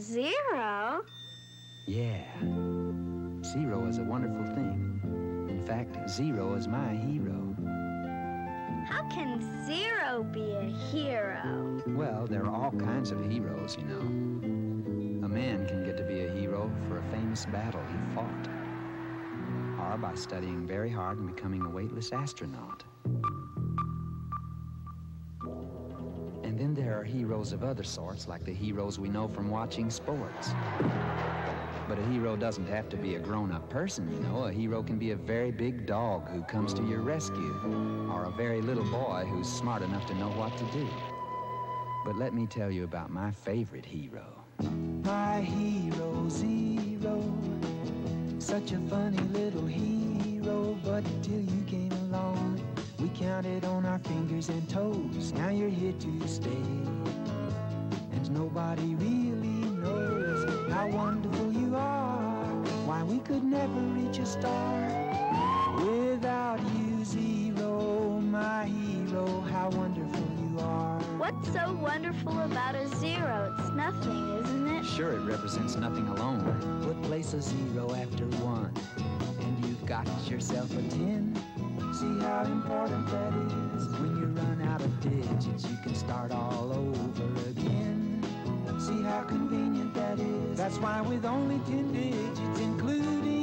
Zero? Yeah. Zero is a wonderful thing. In fact, Zero is my hero. How can Zero be a hero? Well, there are all kinds of heroes, you know. A man can get to be a hero for a famous battle he fought, or by studying very hard and becoming a weightless astronaut. Then there are heroes of other sorts, like the heroes we know from watching sports. But a hero doesn't have to be a grown up person, you know. A hero can be a very big dog who comes to your rescue, or a very little boy who's smart enough to know what to do. But let me tell you about my favorite hero. My hero, Zero. Such a funny little hero, but till you we counted on our fingers and toes. Now you're here to stay. And nobody really knows how wonderful you are. Why we could never reach a star without you, Zero, my hero. How wonderful you are. What's so wonderful about a zero? It's nothing, isn't it? Sure, it represents nothing alone. But place a zero after one, and you've got yourself a ten. See how important that is. When you run out of digits, you can start all over again. See how convenient that is. That's why with only ten digits, including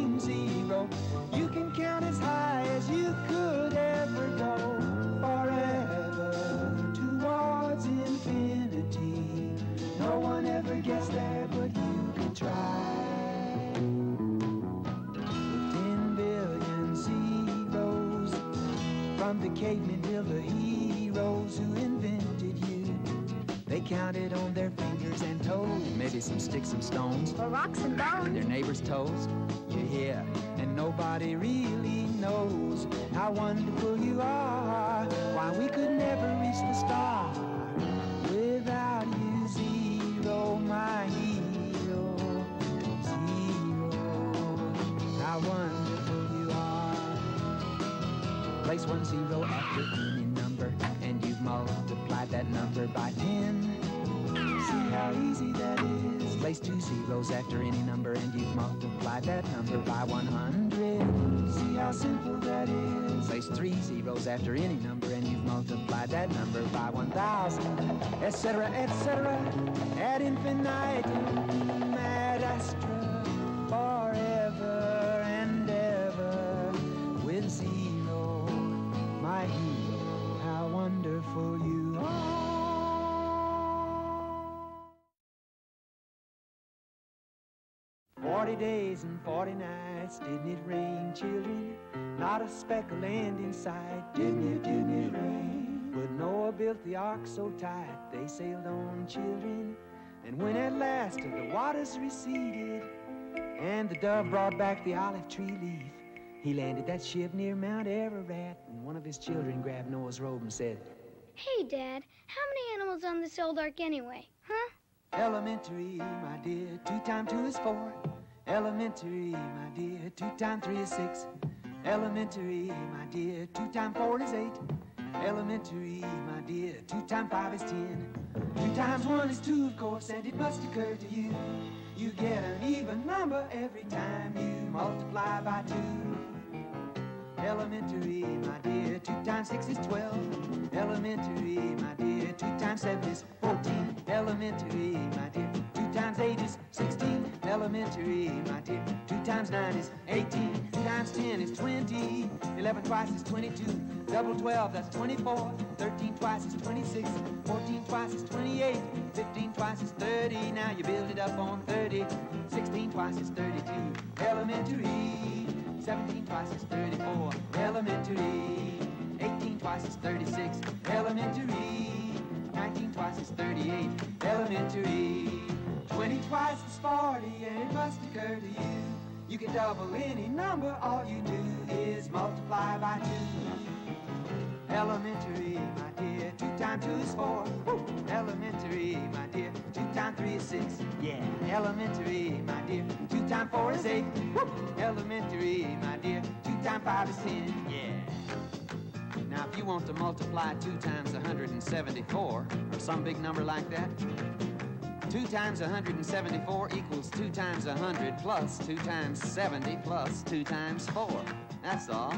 rocks and bones? their neighbors' toes. You're here, and nobody really knows how wonderful you are. Why we could never reach the star without you, Zero, my hero. Zero, how wonderful you are. Place one zero after any number, and you've multiplied that number by ten. Place two zeros after any number, and you've multiplied that number by 100. See how simple that is. Place three zeros after any number, and you've multiplied that number by 1,000, etc., etc. Ad infinitum, days and forty nights, didn't it rain, children? Not a speck of land in sight, didn't it, didn't it rain? But Noah built the ark so tight, they sailed on, children. And when at last the waters receded, and the dove brought back the olive tree leaf, he landed that ship near Mount Ararat, and one of his children grabbed Noah's robe and said, Hey, Dad, how many animals on this old ark anyway? Huh? Elementary, my dear, two times two is four. Elementary, my dear, two times three is six. Elementary, my dear, two times four is eight. Elementary, my dear, two times five is ten. Two times one is two, of course, and it must occur to you. You get an even number every time you multiply by two. Elementary, my dear, two times six is twelve. Elementary, my dear, two times seven is fourteen. Elementary, my dear, times eight is sixteen. Elementary, my dear, two times nine is eighteen. Two times ten is twenty. Eleven twice is twenty-two. Double twelve, that's twenty-four. Thirteen twice is twenty-six. Fourteen twice is twenty-eight. Fifteen twice is thirty. Now you build it up on thirty. Sixteen twice is thirty-two. Elementary. 17 twice is 34, elementary. 18 twice is 36, elementary. 19 twice is 38, elementary. 20 twice is 40, and it must occur to you. You can double any number, all you do is multiply by two. Elementary, my dear, two times two is four. Woo! Elementary, my dear, two times three is six. Yeah, elementary, my dear, two times four is eight. Woo! Elementary, my dear, two times five is ten. Yeah. Now, if you want to multiply two times 174, or some big number like that, 2 times 174 equals 2 times 100 plus 2 times 70 plus 2 times 4. That's all.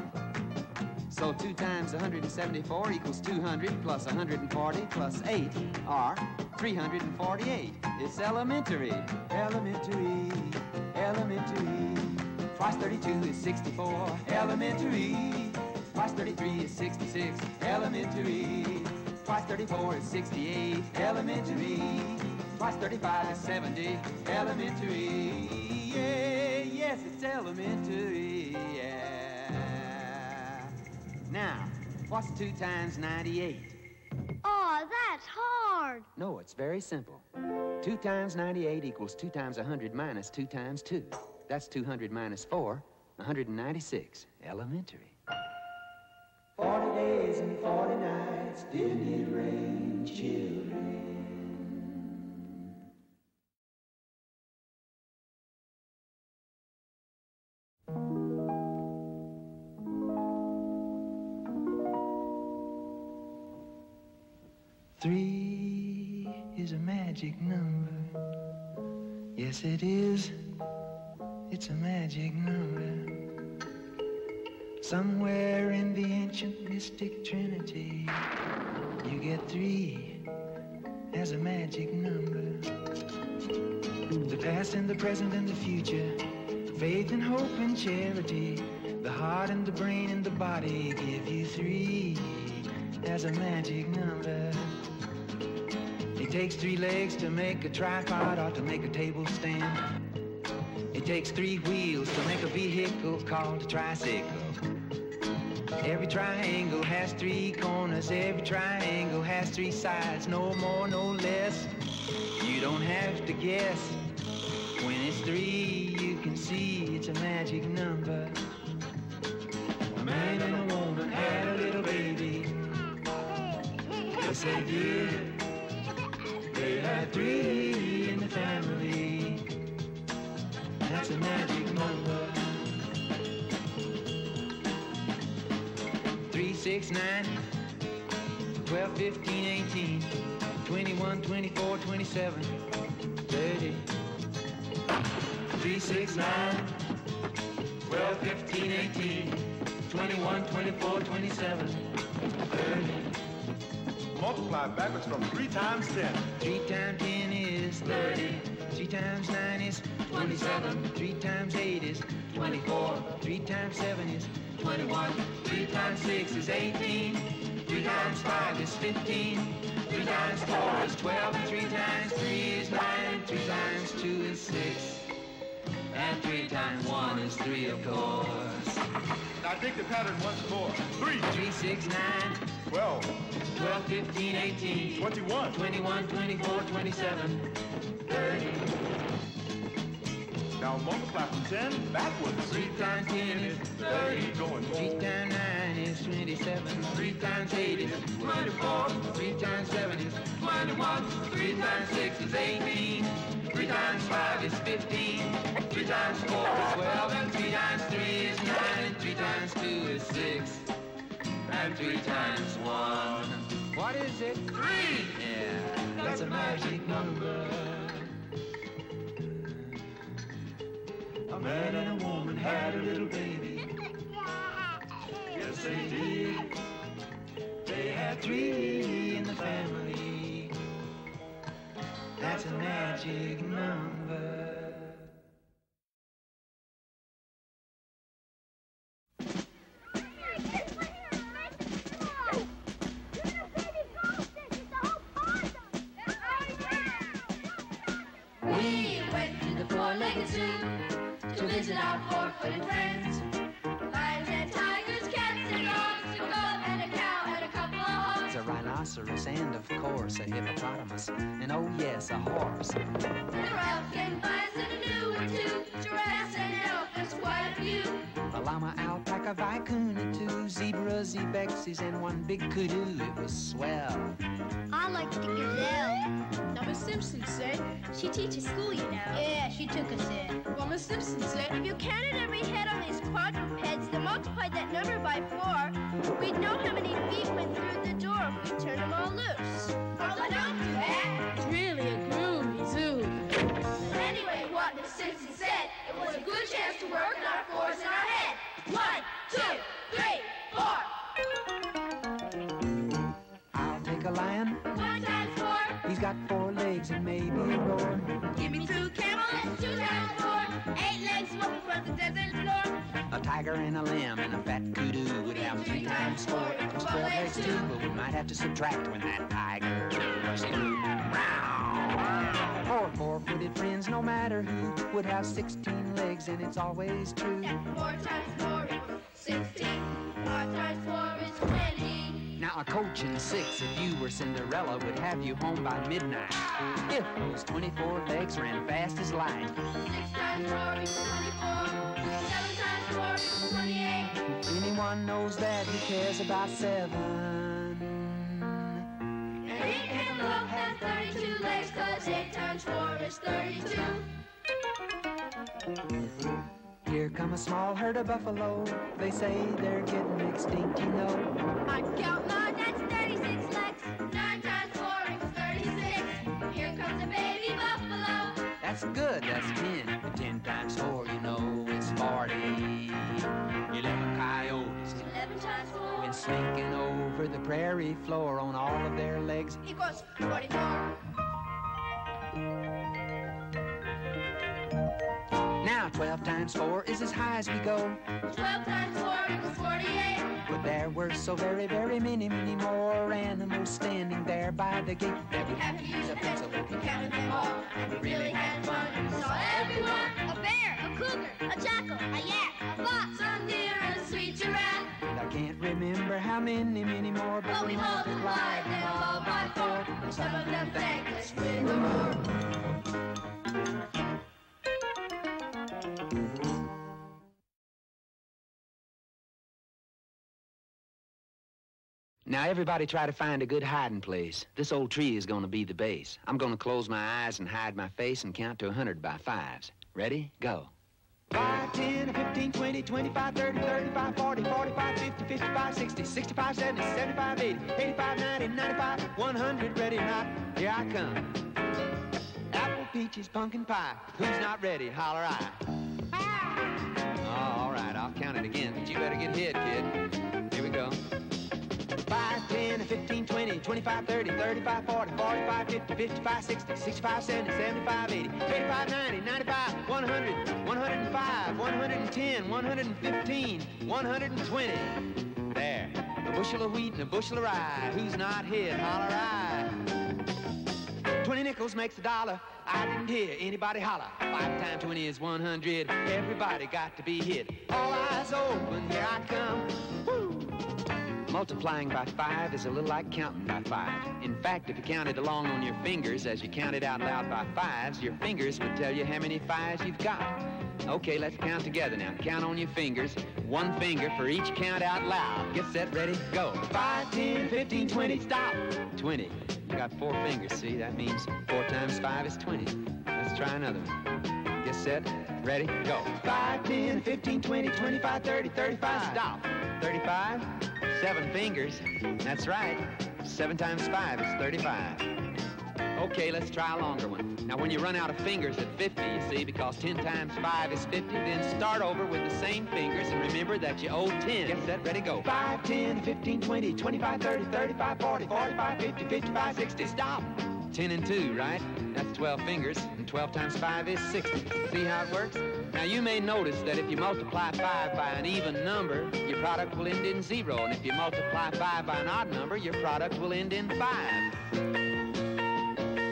So 2 times 174 equals 200 plus 140 plus 8 are 348. It's elementary. Elementary. Elementary. Twice 32 is 64. Elementary. Twice 33 is 66. Elementary. Twice 34 is 68. Elementary. Twice 35 is 70. Elementary. Yeah, yes, it's elementary. Yeah. Now, what's 2 times 98? Oh, that's hard. No, it's very simple. 2 times 98 equals 2 times 100 minus 2 times 2. That's 200 minus 4, 196. Elementary. 40 days and 40 nights, didn't it rain, children? Three is a magic number. Yes, it is. It's a magic number. Somewhere in the ancient mystic trinity, you get three as a magic number. The past and the present and the future, faith and hope and charity, the heart and the brain and the body give you three as a magic number. It takes three legs to make a tripod or to make a table stand. It takes three wheels to make a vehicle called a tricycle. Every triangle has three corners, every triangle has three sides, no more, no less. You don't have to guess. When it's three, you can see it's a magic number. A man and a woman had a little baby. They did. That's a magic number. Three, six, nine, 12, 15, 18, 21, 24, 27, 30. 3, 6, 9, 12, 15, 18, 21, 24, 27, 30. Multiply backwards from 3 times 10. 3 times 10 is 30. 3 times 9 is 27. 3 times 8 is 24. 3 times 7 is 21. 3 times 6 is 18. 3 times 5 is 15. 3 times 4 is 12. And 3 times 3 is 9. 3 times 2 is 6. And 3 times 1 is 3, of course. Now dig the pattern once more. 3, 3, 6, 9, 12, 12, 15, 18, 21. 21, 24, 27, 30. Now multiply from 10 backwards. 3 times 10 is 30. Going. 3 times 9 is 27. 3 times 8 is 24. 3 times 7 is 21. 3 times 6 is 18. 3 times 5 is 15. 3 times 4 is 12. And 3 times 3 is 9. And 3 times 2 is 6. And 3 times 1. What is it? 3! Yeah, that's a magic number. A man and a woman had a little baby. Yes, they did. They had three in the family. That's a magic number. Rhinoceros and, of course, a hippopotamus. And oh, yes, a horse. There were elk and bison and a gnu or two, giraffes and elephants, quite a few. A llama, alpaca, vicuña, and two zebras, ibexes, and one big kudu. It was swell. I like the gazelle. Now, Miss Simpson said she teaches school, you know. Yeah, she took us in. Well, Miss Simpson said If you counted every head on these quadrupeds, then multiplied that number by four, We'd know how many feet went through the door if we turned them all loose. Although don't do that. It's really a groovy zoo. Anyway, what Miss Simpson said, it was a good chance to work on our fours and our head. One, two, three, four. I'll take a lion. One times four. He's got four tiger and a lamb and a fat kudu would have three times four equals four legs two, but we might have to subtract when that tiger was through. Four four-footed friends, no matter who, would have sixteen legs, and it's always true. Four times four equals sixteen. Four times four is twenty. Now a coach and six, if you were Cinderella, would have you home by midnight. If those 24 legs ran fast as light. Six times four is 24 twenty-eight. Anyone knows that, who cares about seven? And cantaloupe has thirty-two legs, cause eight times four is thirty-two. Here come a small herd of buffalo. They say they're getting extinct, you know. I count mine, that's 36 legs. Nine times four equals thirty-six. Here comes a baby buffalo. That's good, that's 10. But 10 times 4, you know, it's 40. 11 coyotes Eleven times four been slinking over the prairie floor on all of their legs. Equals forty-four. Now 12 times 4 is as high as we go. Twelve times four equals forty-eight. But there were so very, very many, many more animals standing there by the gate that we had to use a pencil if you counted them all. And we really had fun. We saw everyone. a bear, cougar, a jackal, a yak, a fox. Some deer a sweet giraffe. And I can't remember how many, many more, but, But we multiplied them all by four. And some of them thanked us with a roar. Now, everybody try to find a good hiding place. This old tree is going to be the base. I'm going to close my eyes and hide my face and count to a 100 by fives. Ready? Go. 5, 10, 15, 20, 25, 30, 35, 40, 45, 50, 55, 60, 65, 70, 75, 80, 85, 90, 95, 100. Ready or not, here I come. Apple, peaches, pumpkin pie. Who's not ready? Holler I. Oh, all right, I'll count it again, but you better get hit, kid. Here we go. 5, 10, 15, 20, 25, 30, 35, 40, 45, 50, 55, 60, 65, 70, 75, 80, 85, 90, 95, 100, 105, 110, 115, 120. There. A bushel of wheat and a bushel of rye. Who's not hit? Holler I. 20 nickels makes a dollar. I didn't hear anybody holler. Five times 20 is 100. Everybody got to be hit. All eyes open, here I come. Woo! Multiplying by five is a little like counting by five. In fact, if you counted along on your fingers as you counted out loud by fives, your fingers would tell you how many fives you've got. Okay, let's count together now. Count on your fingers. One finger for each count out loud. Get set, ready, go. 5, 10, 15, 20, stop. 20. You got four fingers, see? That means four times five is 20. Let's try another one. Get set, ready, go. 5, 10, 15, 20, 25, 30, 35, stop. 35, seven fingers. That's right. Seven times five is 35. Okay, let's try a longer one. Now, when you run out of fingers at 50, you see, because 10 times 5 is 50, then start over with the same fingers and remember that you owe 10. Get set, ready, go. 5, 10, 15, 20, 25, 30, 35, 40, 45, 50, 55, 60, stop. 10 and 2, right? That's 12 fingers, and 12 times 5 is 60. See how it works? Now, you may notice that if you multiply 5 by an even number, your product will end in 0, and if you multiply 5 by an odd number, your product will end in 5.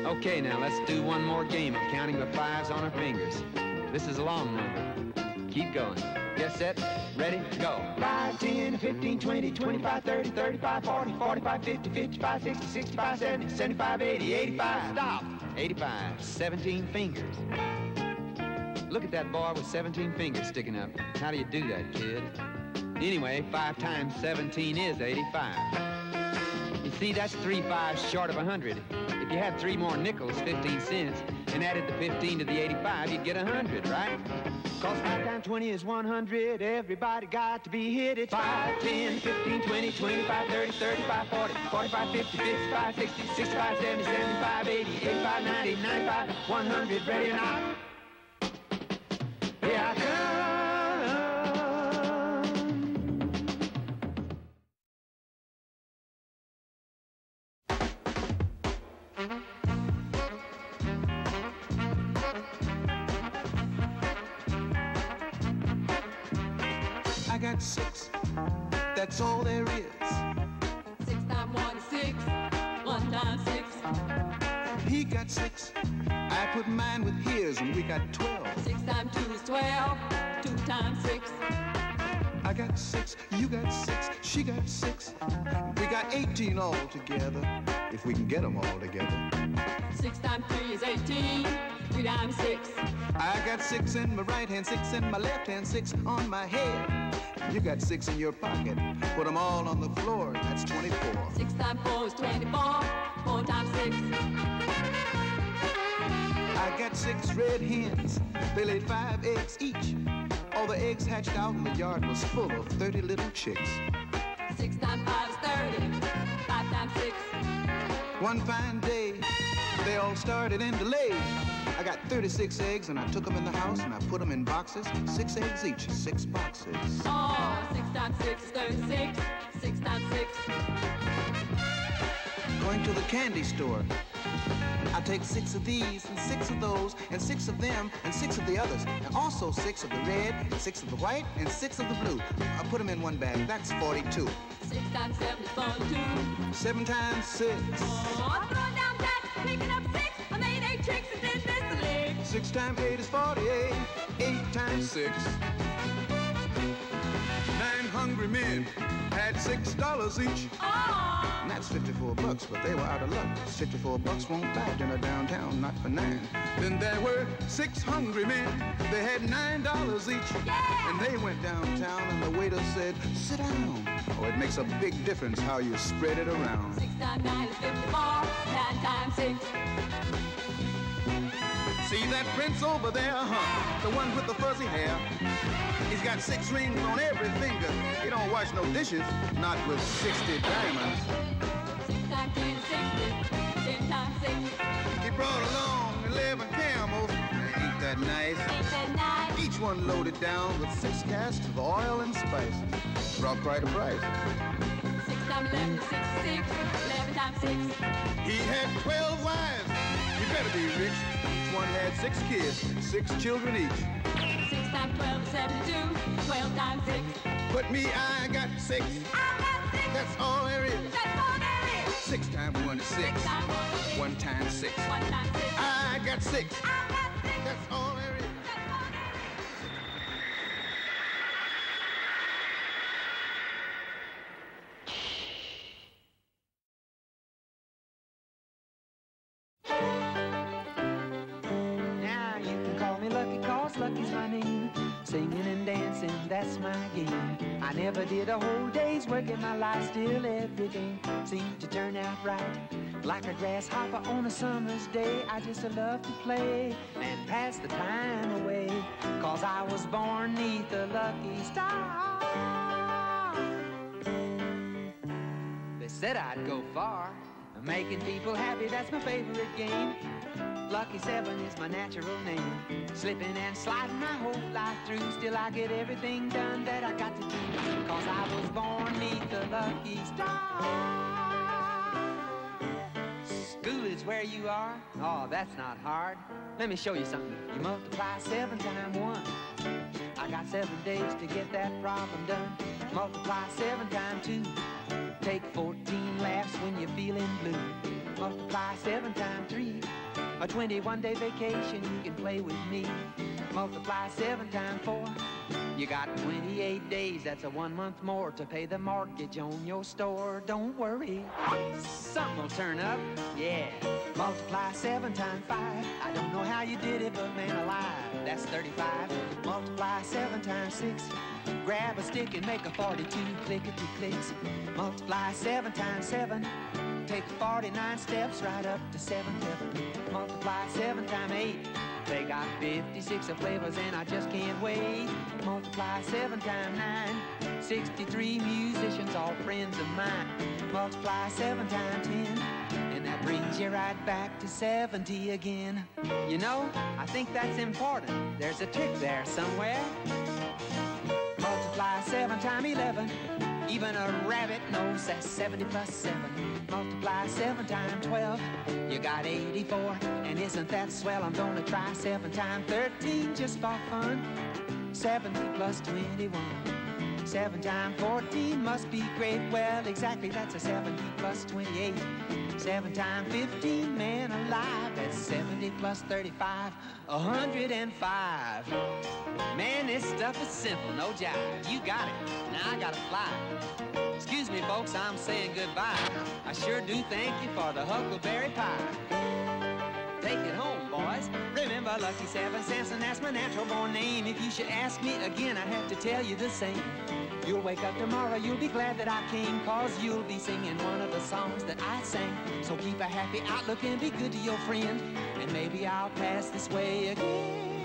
Okay, now let's do one more game of counting the fives on our fingers. This is a long number. Keep going. Get set, ready, go. 5, 10, 15, 20, 25, 30, 35, 40, 45, 50, 55, 60, 65, 70, 75, 80, 85. Stop. 85. 17 fingers. Look at that boy with 17 fingers sticking up. How do you do that, kid? Anyway, 5 times 17 is 85. You see, that's three fives short of a 100. If you had three more nickels, 15 cents, and added the 15 to the 85, you'd get a 100, right? Cause 5 times 20 is 100. Everybody got to be hit. It's 5, 10, 15, 20, 25, 30, 35, 40, 45, 50, 55, 60, 65, 70, 75, 80, 85, 90, 95, 100. Ready or not? Here six. We got 18 all together, if we can get them all together. Six times three is eighteen. Three times six. I got six in my right hand, six in my left hand, six on my head. You got six in your pocket. Put them all on the floor, that's 24. Six times four is twenty-four. Four times six. I got six red hens. They laid five eggs each. All the eggs hatched out and the yard was full of 30 little chicks. Six times five is thirty. Five times six. One fine day, they all started in to lay. I got 36 eggs and I took them in the house and I put them in boxes. Six eggs each, six boxes. Oh, six times six is thirty-six. Six times six. Going to the candy store. I take six of these and six of those and six of them and six of the others and also six of the red and six of the white and six of the blue. I put them in one bag. That's 42. Six times seven is forty-two. Seven times six. Oh, throwing down tax, picking up six. I made eight tricks and did this leg. Six times eight is 48. Eight times six. Hungry men had six dollars each. Oh, And that's 54 bucks, but they were out of luck. 54 bucks won't buy dinner downtown, not for nine. Then there were six hungry men. They had nine dollars each. And they went downtown and the waiter said, sit down. Oh, it makes a big difference how you spread it around. six times nine is fifty-four. Nine times six. See that prince over there, huh? The one with the fuzzy hair. He's got six rings on every finger. He don't wash no dishes, not with 60 diamonds. Six times ten sixty. Ten times six. He brought along 11 camels. Ain't that nice? Ain't that nice? Each one loaded down with six casks of oil and spice. Brought quite a price. Six times eleven is sixty-six. Eleven times six. He had 12 wives. You better be rich. Each one had six kids, six children each. Six times twelve is seventy-two. Twelve times six. But me, I got six. I got six. That's all there is. That's all there is. Six times one is six. Six times one is six. One times six. One times six. I got six. I got six. That's all never did a whole day's work in my life, still everything seemed to turn out right. Like a grasshopper on a summer's day, I just love to play and pass the time away. Cause I was born neath a lucky star. They said I'd go far. Making people happy, that's my favorite game. Lucky Seven is my natural name. Slipping and sliding my whole life through. Still, I get everything done that I got to do. Cause I was born neath the lucky star. School is where you are? Oh, that's not hard. Let me show you something. You multiply seven times one. I got seven days to get that problem done. Multiply seven times two. Take 14 laughs when you're feeling blue. Multiply seven times three. A 21 day vacation, you can play with me. Multiply seven times four. You got 28 days, that's a one month more to pay the mortgage on your store. Don't worry, something will turn up. Yeah. Multiply seven times five. I don't know how you did it, but man alive, that's 35. Multiply seven times six. Grab a stick and make a 42 clickety clicks. Multiply seven times seven. Take 49 steps right up to seven heaven. Multiply seven times eight. They got 56 of flavors and I just can't wait. Multiply seven times nine. 63 musicians, all friends of mine. Multiply seven times ten. And that brings you right back to 70 again. You know, I think that's important. There's a trick there somewhere. Multiply 7 times 11. Even a rabbit knows that 70 plus 7. Multiply 7 times 12. You got 84. And isn't that swell? I'm gonna try 7 times 13 just for fun. 70 plus 21. Seven times 14 must be great. Well, exactly, that's a 70 plus 28. Seven times 15, man alive, that's 70 plus 35, 105. Man, this stuff is simple, no jive. You got it. Now I gotta fly. Excuse me, folks, I'm saying goodbye. I sure do thank you for the huckleberry pie. Take it home, boys. Remember Lucky Seven Sampson, that's my natural born name. If you should ask me again, I have to tell you the same. You'll wake up tomorrow, you'll be glad that I came, cause you'll be singing one of the songs that I sang. So keep a happy outlook and be good to your friend, and maybe I'll pass this way again.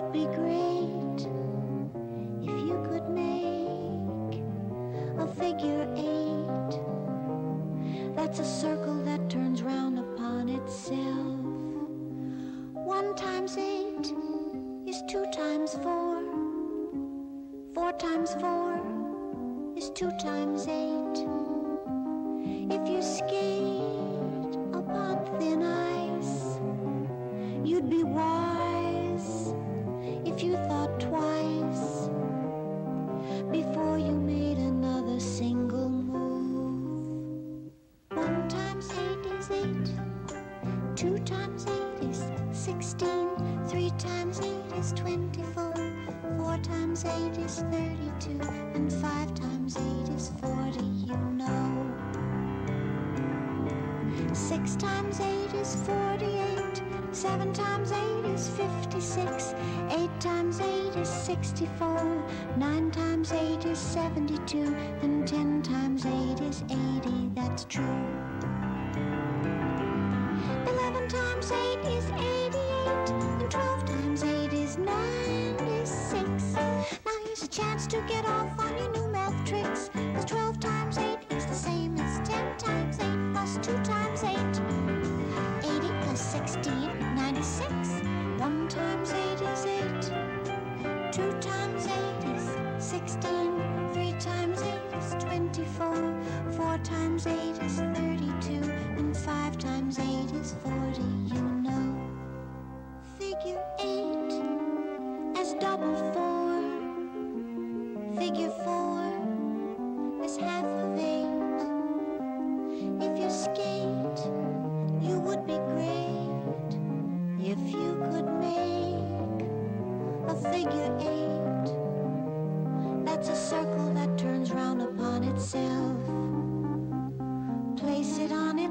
Would be great. If you could make a figure eight, that's a circle 64. 9 times 8 is 72. And 10 times 8 is 80. That's true. 11 times 8 is 88. And 12 times 8 is 96. Now here's a chance to get off on your new math tricks. Cause 12 times 8 is the same as 10 times 8 plus 2 times 8. 80 plus 16.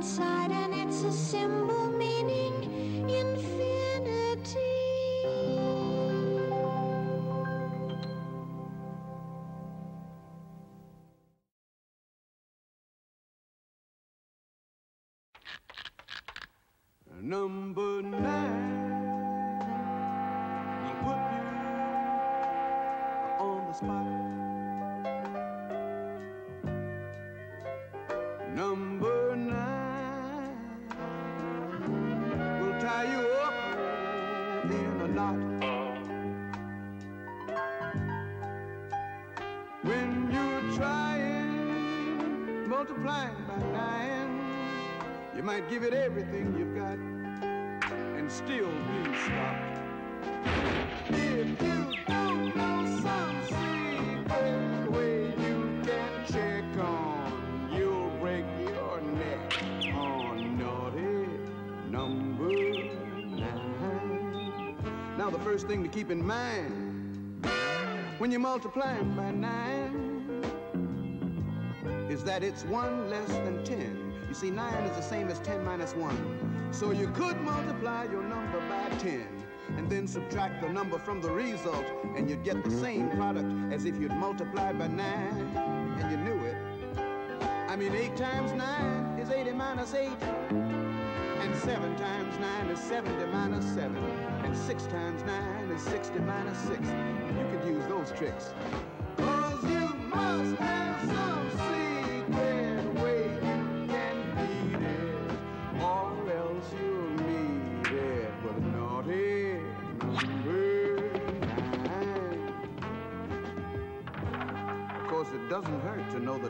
It on its side and it's a symbol meaning infinity. Number nine give it everything you've got and still be stopped. If you don't know some secret way you can check on, you'll break your neck on naughty number nine. Now the first thing to keep in mind when you're multiplying by nine is that it's one less than ten. You see, nine is the same as ten minus one. So you could multiply your number by 10 and then subtract the number from the result, and you'd get the same product as if you'd multiplied by 9, and you knew it. I mean, 8 times 9 is 80 minus 8, and 7 times 9 is 70 minus 7, and 6 times 9 is 60 minus 6. You could use those tricks. Cause you must have some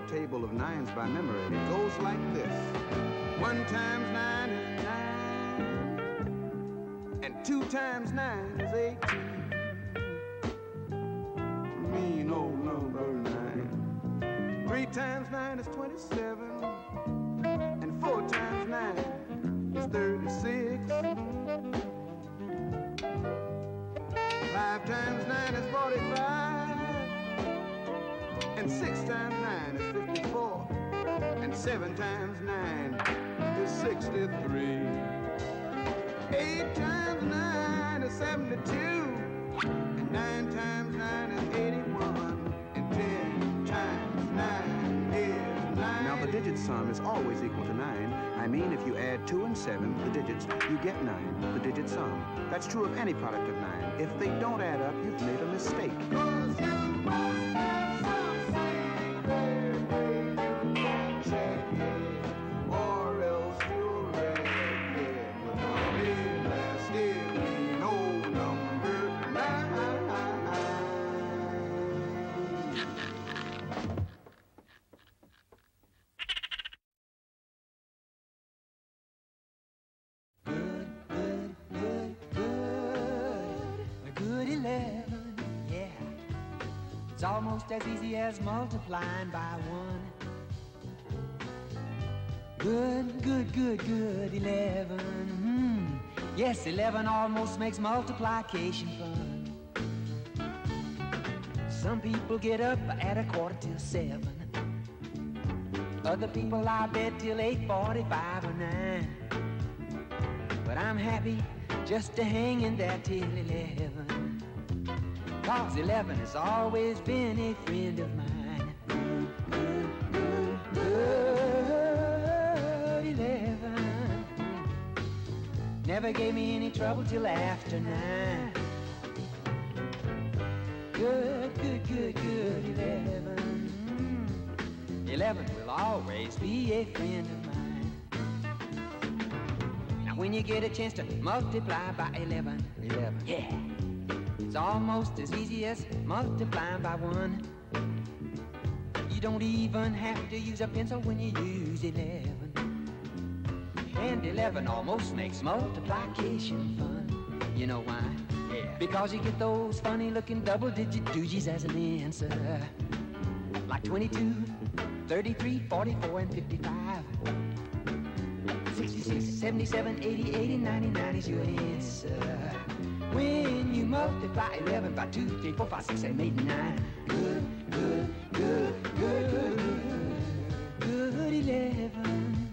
table of nines by memory. It goes like this. One times nine is nine, and two times nine is eighteen mean old number nine. Three times nine is 27, and four times nine is 36. Five times nine is 45, and six times nine is 54, and seven times nine is 63. Eight times nine is 72. And nine times nine is 81. And ten times nine is nine. Now, the digit sum is always equal to 9. I mean, if you add 2 and 7, the digits, you get 9, the digit sum. That's true of any product of 9. If they don't add up, you've made a mistake. Amen. Almost as easy as multiplying by one. Good, good, good, good 11. Mm. Yes, 11 almost makes multiplication fun. Some people get up at a quarter till seven. Other people lie bed till 8.45 or 9. But I'm happy just to hang in there till 11. Cause 11 has always been a friend of mine. Good, good, good, 11. Never gave me any trouble till after 9. Good, good, good, good, 11. Mm. 11 will always be a friend of mine. Now when you get a chance to multiply by 11, 11, yeah. It's almost as easy as multiplying by 1. You don't even have to use a pencil when you use 11. And 11 almost makes multiplication fun. You know why? Yeah. Because you get those funny looking double digit doogies as an answer. Like 22, 33, 44, and 55. 66, 77, 80, 80, 99 is your answer. When you multiply 11 by 2, 3, 4, 5, 6, 7, 8, 9. Good, good, good, good, good, good, good 11.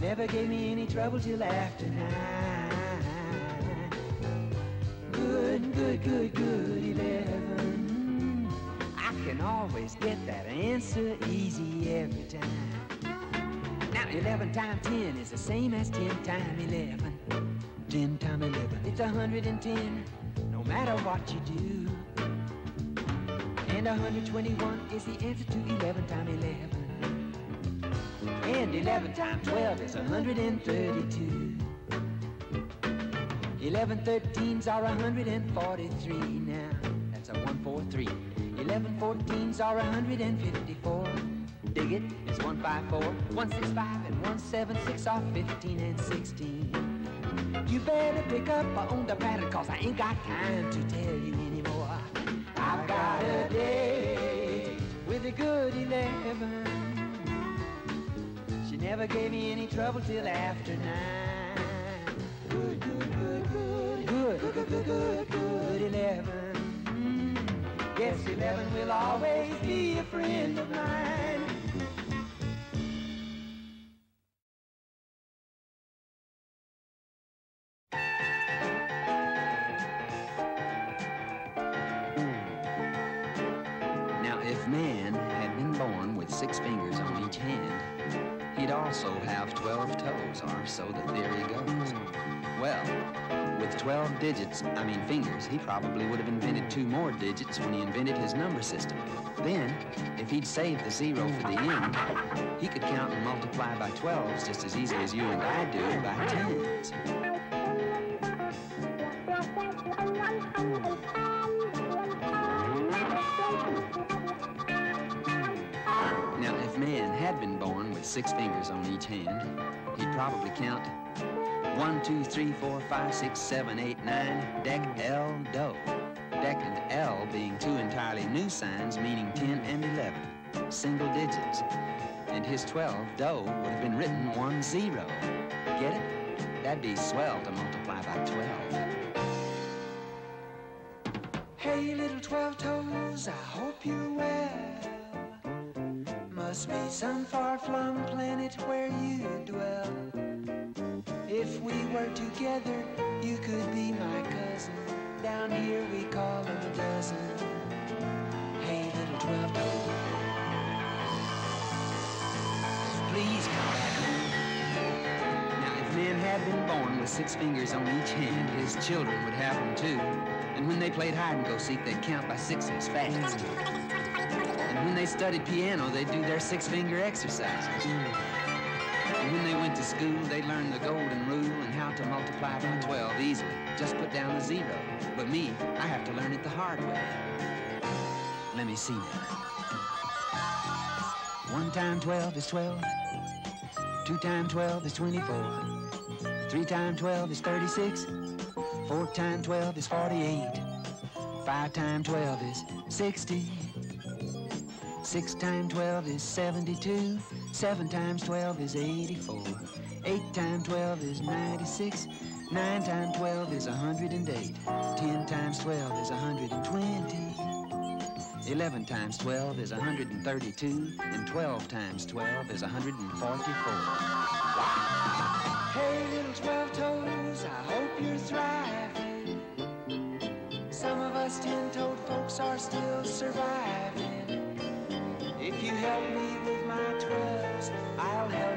Never gave me any trouble till after 9. Good, good, good, good 11. I can always get that answer easy every time. Now 11 times 10 is the same as 10 times 11 ten times eleven. It's hundred and ten, no matter what you do. And hundred twenty-one is the answer to eleven times eleven. And eleven times twelve is 132. 11 thirteens are hundred and forty-three now. That's a one four three. Eleven fourteens are hundred and fifty-four. Dig it, it's 165 and one seven six are fifteen and sixteen. You better pick up on the pattern, cause I ain't got time to tell you anymore. I've got a date with a good 11. She never gave me any trouble till after nine. Good, good, good, good, good, good, good, good, good good 11. Mm. Yes, 11 will always be a friend of mine. Man had been born with six fingers on each hand. He'd also have 12 toes, or so the theory goes. Well, with 12 digits, I mean fingers, he probably would have invented two more digits when he invented his number system. Then, if he'd saved the zero for the end, he could count and multiply by 12s just as easy as you and I do by 10s. Six fingers on each hand, he'd probably count one, two, three, four, five, six, seven, eight, nine, dek, el, doh. Dek and el being two entirely new signs meaning 10 and 11, single digits. And his 12, doh, would have been written one zero. Get it? That'd be swell to multiply by 12. Hey, little twelve toes, I hope you're well. Must be some far-flung planet where you dwell. If we were together, you could be my cousin. Down here we call them a dozen. Hey, little twelve toes, please come back home. Now, if man had been born with six fingers on each hand, his children would have them too. And when they played hide and go seek, they'd count by sixes fast. They studied piano, they'd do their six finger exercises. And when they went to school, they learned the golden rule and how to multiply by 12 easily. Just put down a zero. But me, I have to learn it the hard way. Let me see now. One time twelve is twelve. Two times twelve is twenty-four. Three times twelve is thirty-six. Four times twelve is forty-eight. Five times twelve is sixty. Six times twelve is seventy-two. Seven times twelve is eighty-four. Eight times twelve is ninety-six. Nine times twelve is a hundred and eight. Ten times twelve is a hundred and twenty. Eleven times twelve is a hundred and thirty-two. And twelve times twelve is a hundred and forty-four. Hey, little twelve toes, I hope you're thriving. Some of us ten-toed folks are still surviving help me with my twirls. I'll help.